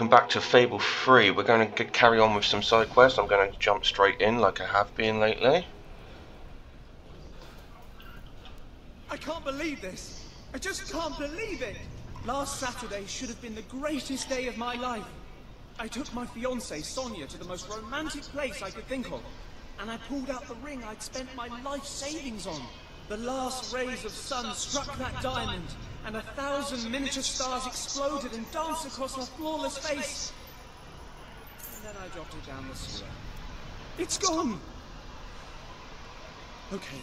welcome back to Fable 3. We're going to carry on with some side quests. I'm going to jump straight in like I have been lately. I can't believe this. I just can't believe it. Last Saturday should have been the greatest day of my life. I took my fiancée, Sonia, to the most romantic place I could think of. And I pulled out the ring I'd spent my life savings on. The last rays of sun struck that diamond, and a thousand miniature stars exploded and danced across her flawless face. And then I dropped it down the sewer. It's gone! Okay,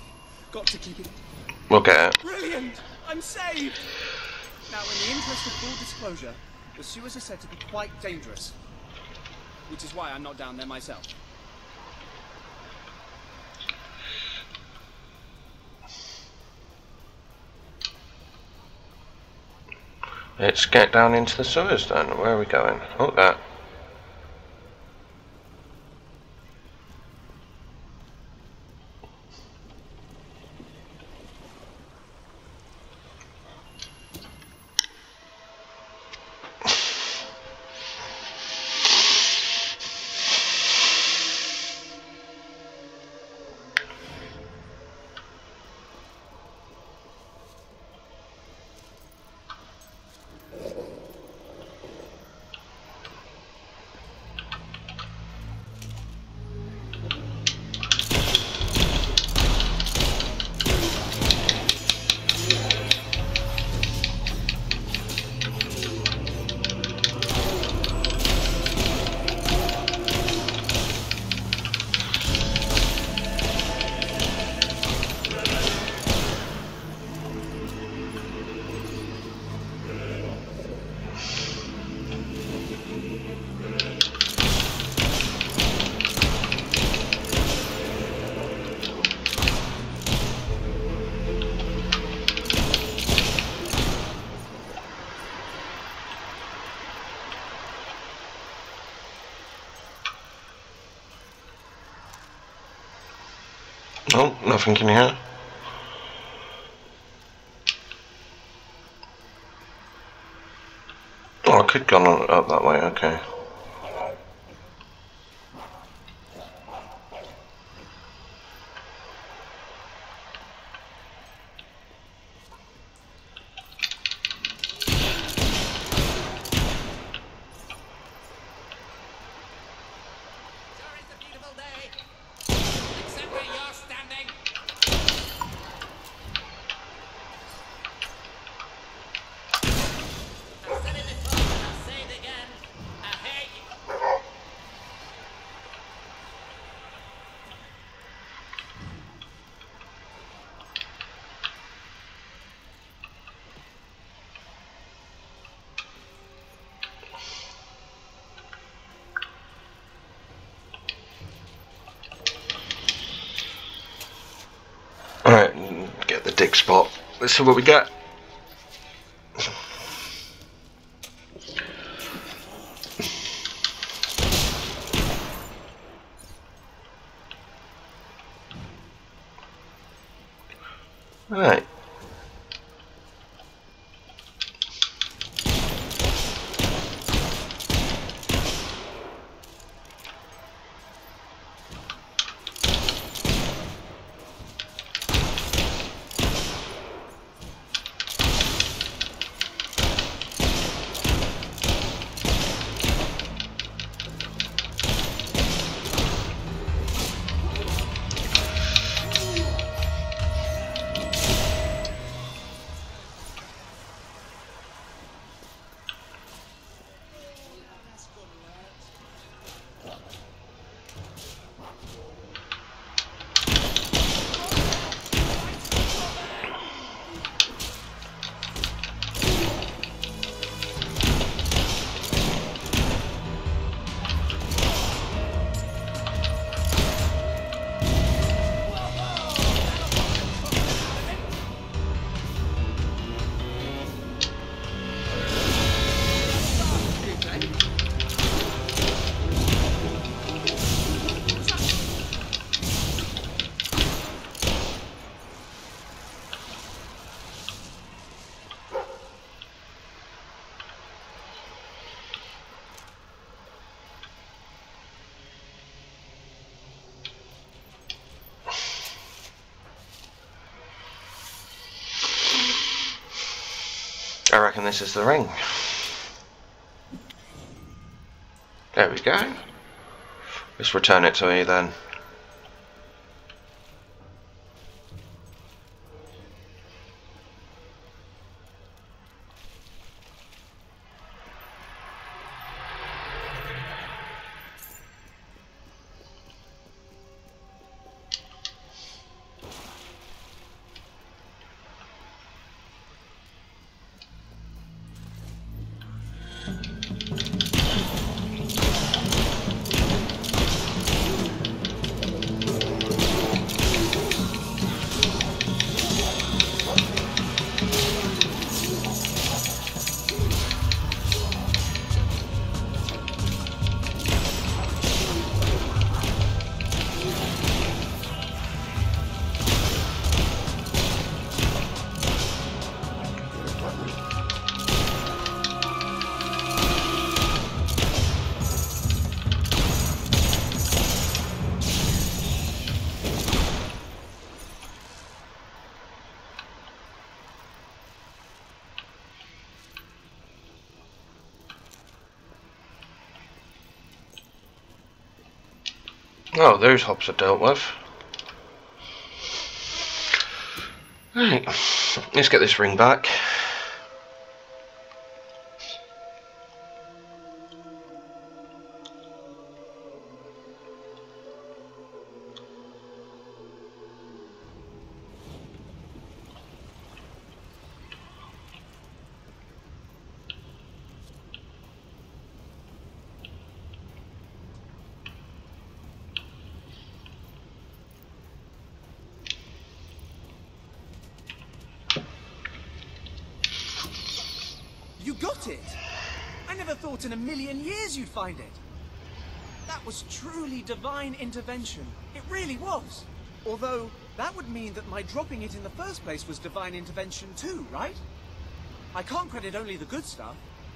got to keep it. It. Brilliant! I'm saved! Now, in the interest of full disclosure, the sewers are said to be quite dangerous. Which is why I'm not down there myself. Let's get down into the sewers then. Where are we going? Oh, that. Nothing in here. Oh, I could go on up that way, okay. Sure is a beautiful day. Except where you're standing. I've said it before and I'll say it again. I hate you. Alright, get the dick spot. Let's see what we get. Right. I reckon this is the ring. There we go. Let's return it to me then. Oh, those hops are dealt with. Right, let's get this ring back. Got it! I never thought in a million years you'd find it. That was truly divine intervention. It really was. Although, that would mean that my dropping it in the first place was divine intervention too, right? I can't credit only the good stuff.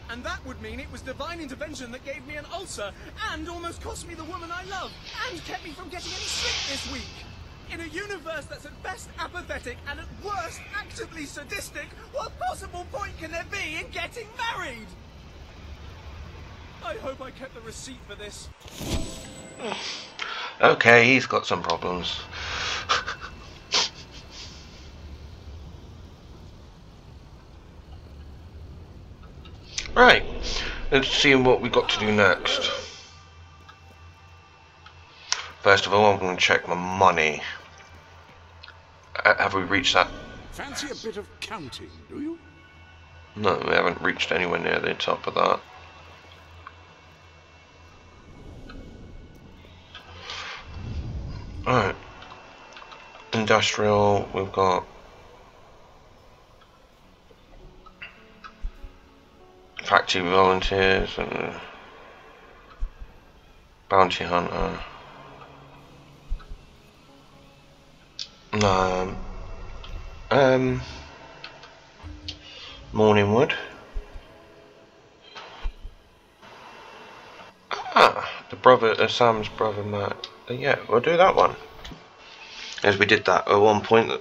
And that would mean it was divine intervention that gave me an ulcer, and almost cost me the woman I love, and kept me from getting any sleep this week. In a universe that's at best apathetic and at worst actively sadistic, what possible point can there be in getting married? I hope I kept the receipt for this. Okay, he's got some problems. right, let's see what we've got to do next. First of all, I'm going to check my money. Uh, have we reached that? Fancy a bit of counting, do you? No, we haven't reached anywhere near the top of that. Alright. Industrial, we've got factory volunteers and bounty hunter. Um, um, Mourningwood. Ah, the brother, uh, Sam's brother Matt. Uh, yeah, we'll do that one. As we did that at one point.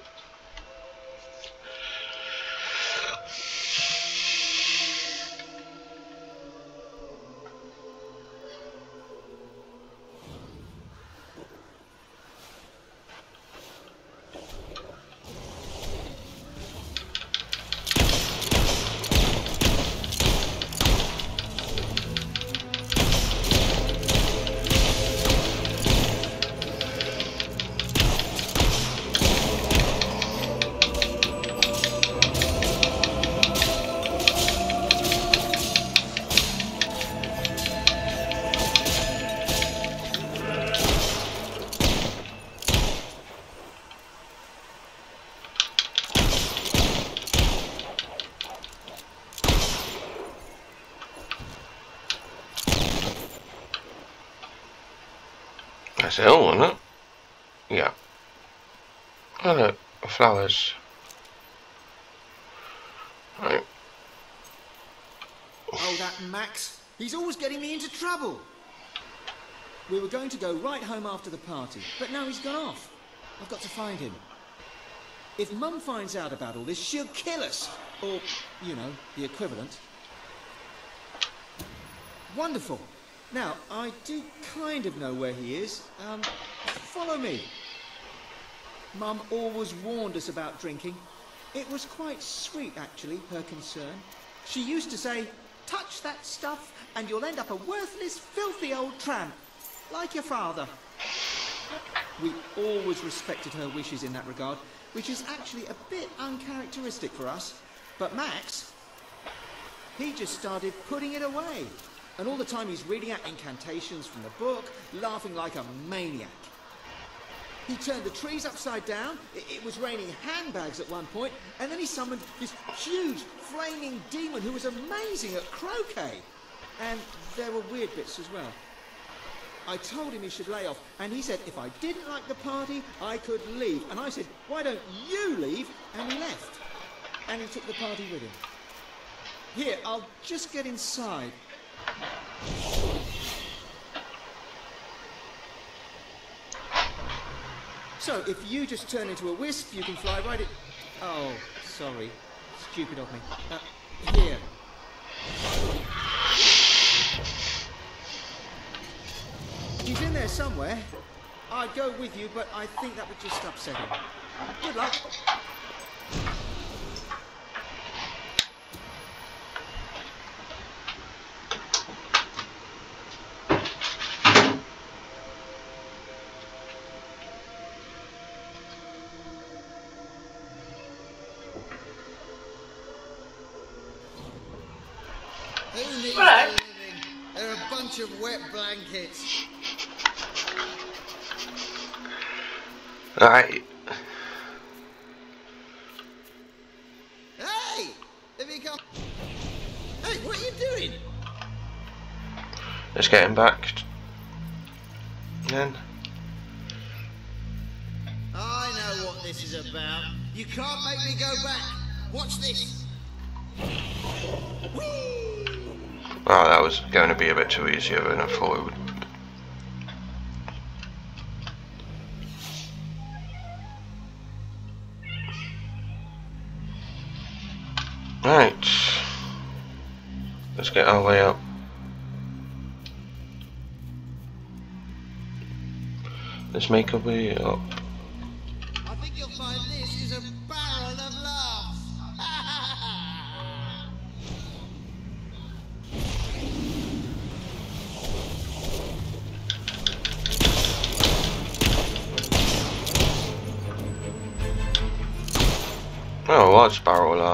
That That's isn't it? Yeah. Oh look, flowers. Right. Oh, that Max. He's always getting me into trouble. We were going to go right home after the party, but now he's gone off. I've got to find him. If Mum finds out about all this, she'll kill us. Or, you know, the equivalent. Wonderful. Now, I do kind of know where he is. Um, follow me. Mum always warned us about drinking. It was quite sweet, actually, her concern. She used to say, touch that stuff and you'll end up a worthless, filthy old tramp, like your father. We always respected her wishes in that regard, which is actually a bit uncharacteristic for us. But Max, he just started putting it away. And all the time he's reading out incantations from the book, laughing like a maniac. He turned the trees upside down, it, was raining handbags at one point, and then he summoned this huge, flaming demon who was amazing at croquet. And there were weird bits as well. I told him he should lay off, and he said if I didn't like the party, I could leave. And I said, why don't you leave? And he left. And he took the party with him. Here, I'll just get inside. So, if you just turn into a wisp, you can fly right in... Oh, sorry. Stupid of me. Uh, here. He's in there somewhere. I'd go with you, but I think that would just upset him. Good luck. Who needs Right. the living? They're a bunch of wet blankets. Alright. Hey! Have you come? Hey, what are you doing? Let's get him back. Then. I know what this is about. You can't make me go back. Watch this. Going to be a bit too easy than I thought it would. Right. Let's get our way up. Let's make our way up.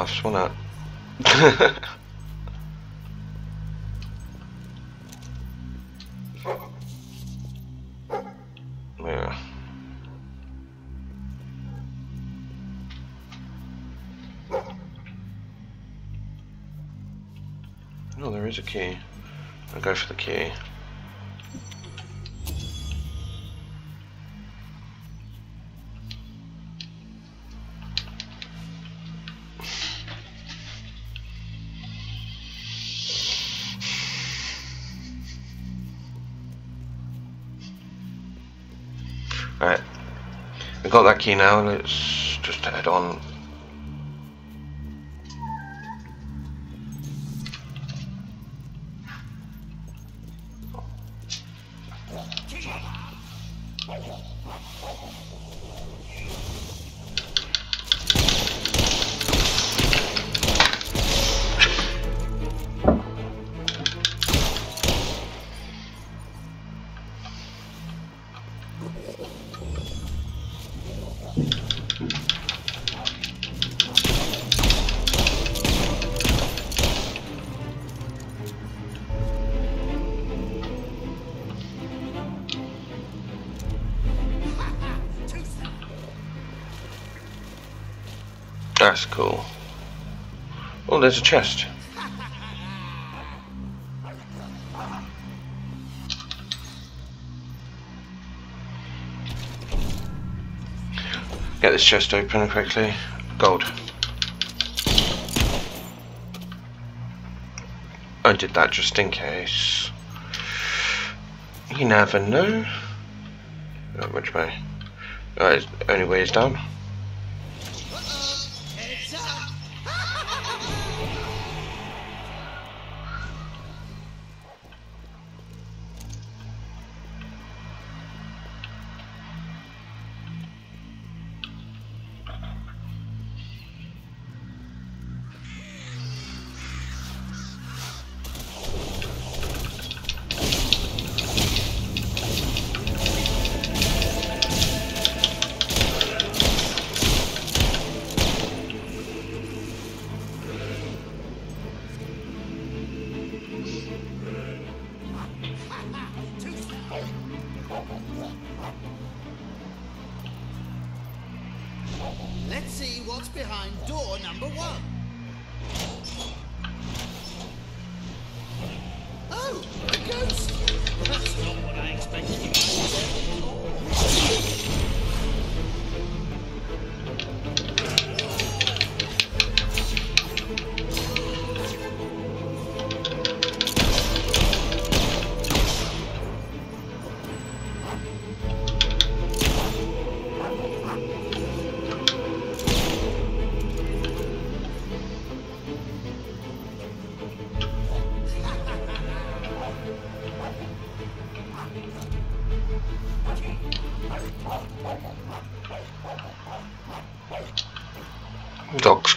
Laughs, wasn't yeah. Oh, there is a key. I'll go for the key. Got that key now, let's just head on. That's cool. Oh, there's a chest. Get this chest open quickly. Gold. I did that just in case. You never know. Oh, which way? Uh, only way is down.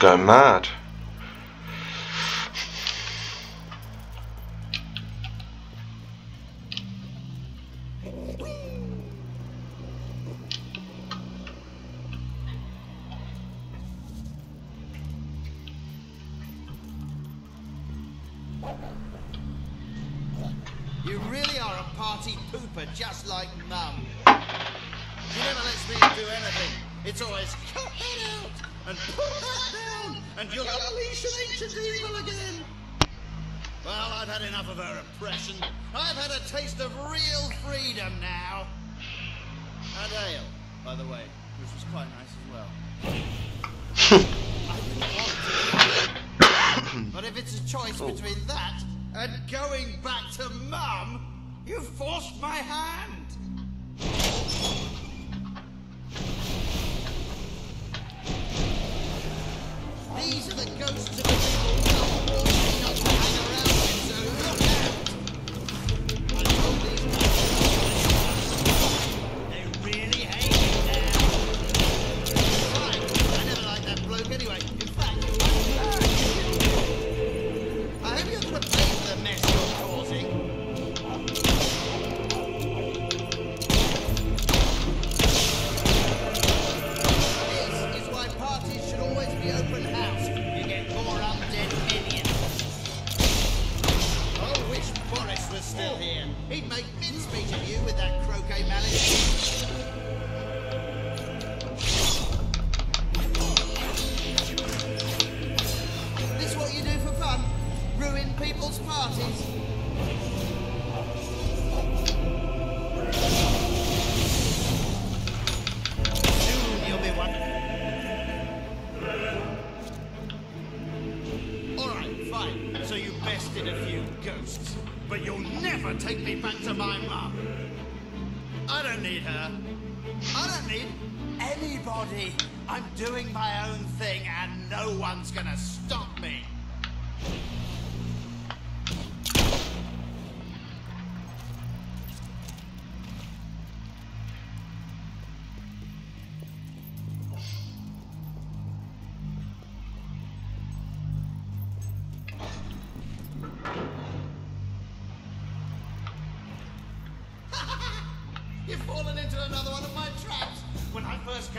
Going mad. And you'll unleash an ancient evil again. Well, I've had enough of her oppression. I've had a taste of real freedom now. And ale, by the way, which was quite nice as well. I didn't want to. But if it's a choice between that and going back to Mum, you forced my hand. These are the ghosts of the people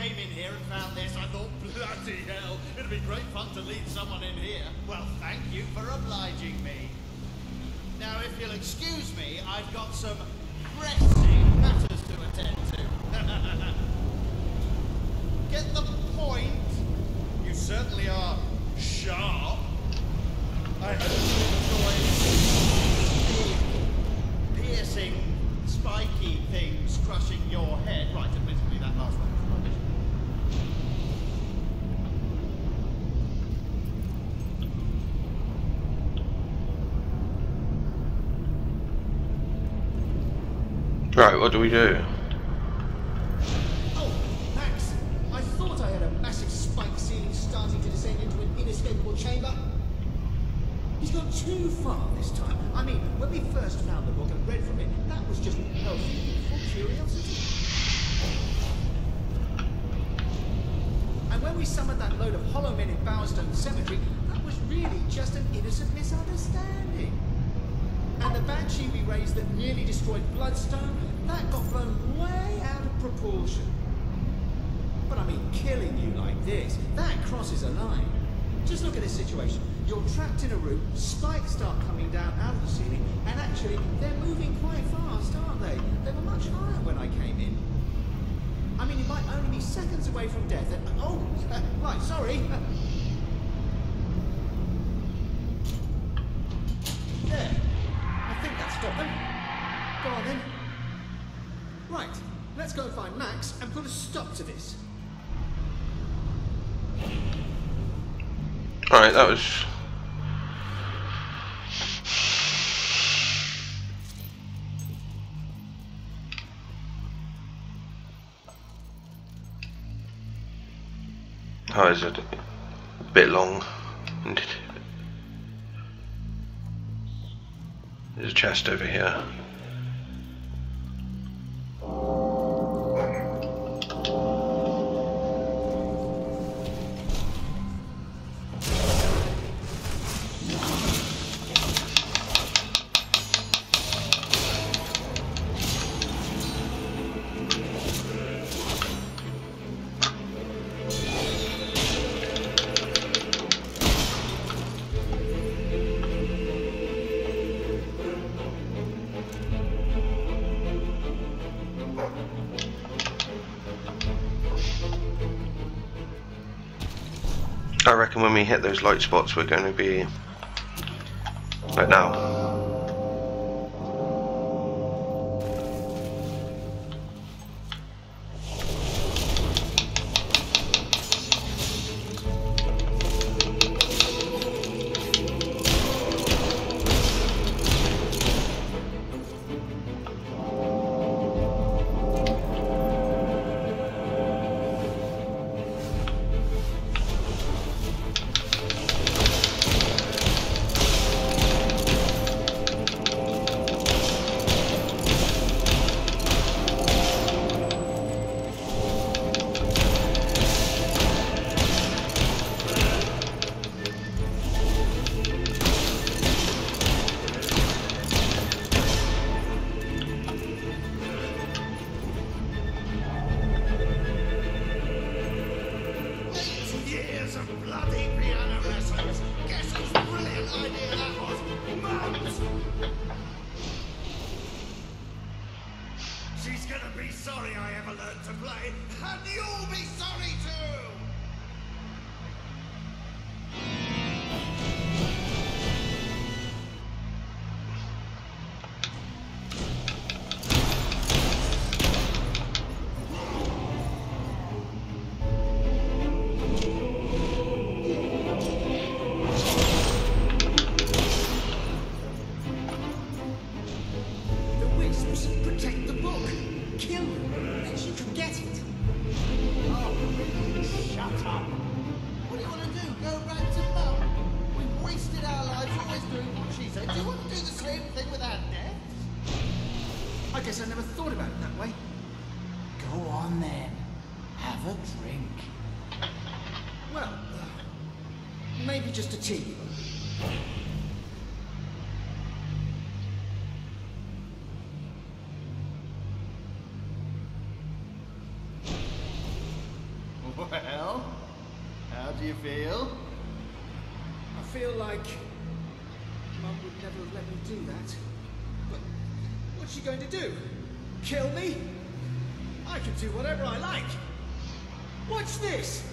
came in here and found this, I thought, bloody hell, it'd be great fun to lead someone in here. Well, thank you for obliging me. Now, if you'll excuse me, I've got some pressing matters to attend to. Get the point? You certainly are sharp. I hope you enjoy big, piercing, spiky things crushing your head. Right, admittedly, that last one was rubbish. Right, what do we do? Oh, Max, I thought I had a massive spike ceiling starting to descend into an inescapable chamber. He's gone too far this time. I mean, when we first found the book and read from it, that was just healthy, youthful curiosity. And when we summoned that load of hollow men in Bowerstone Cemetery, that was really just an innocent misunderstanding. And the banshee we raised that nearly destroyed Bloodstone, that got blown way out of proportion. But I mean, killing you like this, that crosses a line. Just look at this situation. You're trapped in a room, spikes start coming down out of the ceiling, and actually, they're moving quite fast, aren't they? They were much higher when I came in. I mean, it might only be seconds away from death. And, oh, right, sorry. Alright, that was... Oh, that was a bit long. There's a chest over here. I reckon when we hit those light spots, we're going to be like now. let me do that. But what's she going to do? Kill me? I can do whatever I like. Watch this!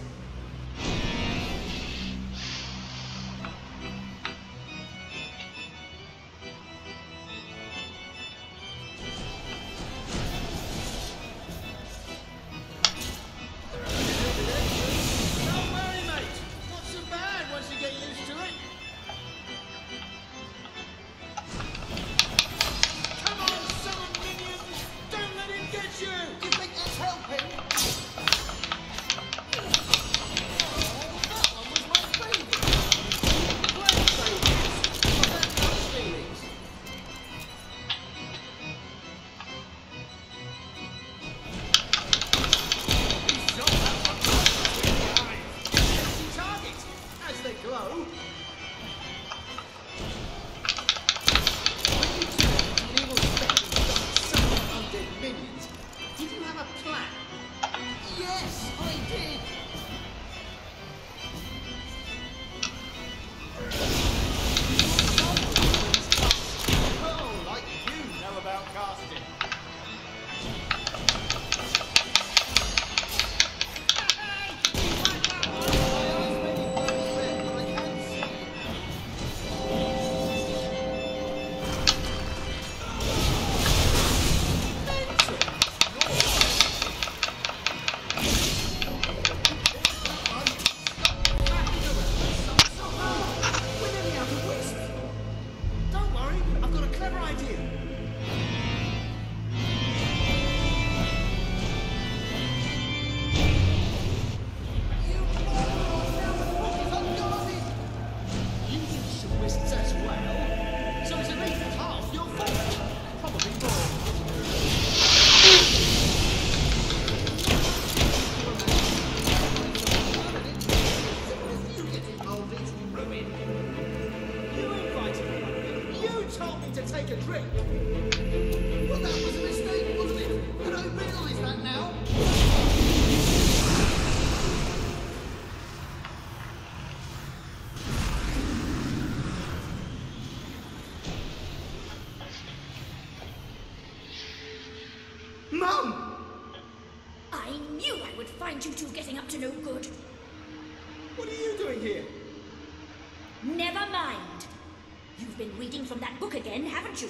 Been reading from that book again, haven't you?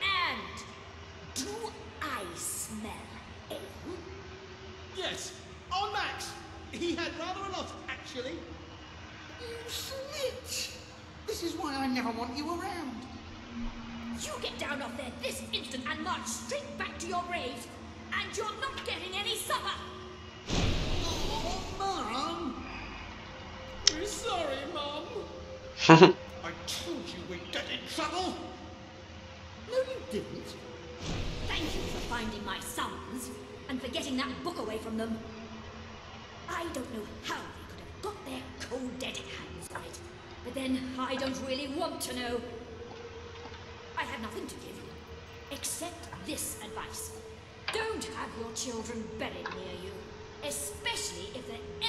And do I smell ale? Yes, on Max. He had rather a lot, actually. You snitch! This is why I never want you around. You get down off there this instant and march straight back to your graves, and you're not getting any supper. Oh, Mum! We're sorry, Mum. I told you we'd get in trouble! No, you didn't. Thank you for finding my sons and for getting that book away from them. I don't know how they could have got their cold-dead hands on it, but then I don't really want to know. I have nothing to give you, except this advice. Don't have your children buried near you, especially if they're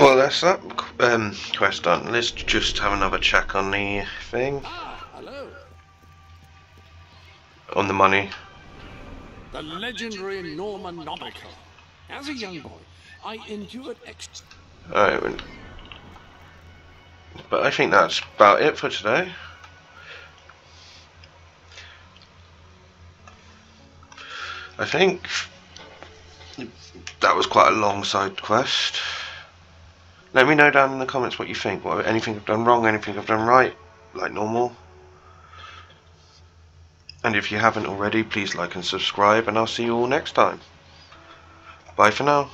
Well, that's that um, quest done. Let's just have another check on the thing, Ah, hello. on the money. The legendary Norman Normanomical. As a young boy, I endured ex. Alright, but I think that's about it for today. I think that was quite a long side quest. Let me know down in the comments what you think. What anything I've done wrong, anything I've done right, like normal. And if you haven't already, please like and subscribe, and I'll see you all next time. Bye for now.